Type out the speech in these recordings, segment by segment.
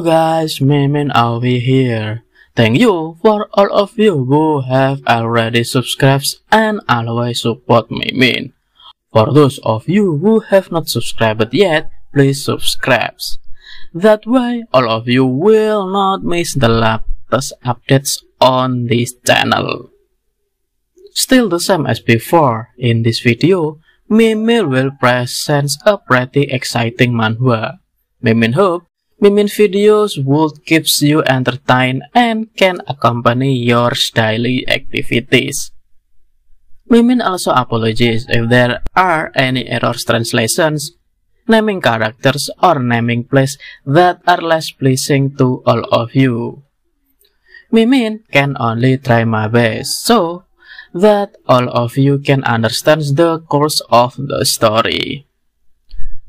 Guys, Mimin Awi here. Thank you for all of you who have already subscribed and always support Mimin. For those of you who have not subscribed yet, please subscribe. That way all of you will not miss the latest updates on this channel. Still the same as before, in this video, Mimin will present a pretty exciting manhwa. Mimin hope Mimin videos would keep you entertained and can accompany your daily activities. Mimin also apologizes if there are any errors translations, naming characters or naming place that are less pleasing to all of you. Mimin can only try my best so that all of you can understand the course of the story.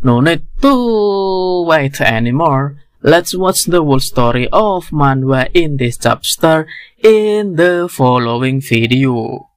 No need to wait anymore. Let's watch the whole story of Manhua in this chapter in the following video.